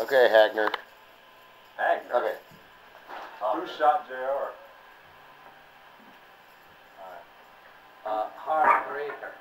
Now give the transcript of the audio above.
Okay, Hagner. Hagner. Okay. Who shot Jr. Uh, Heartbreaker.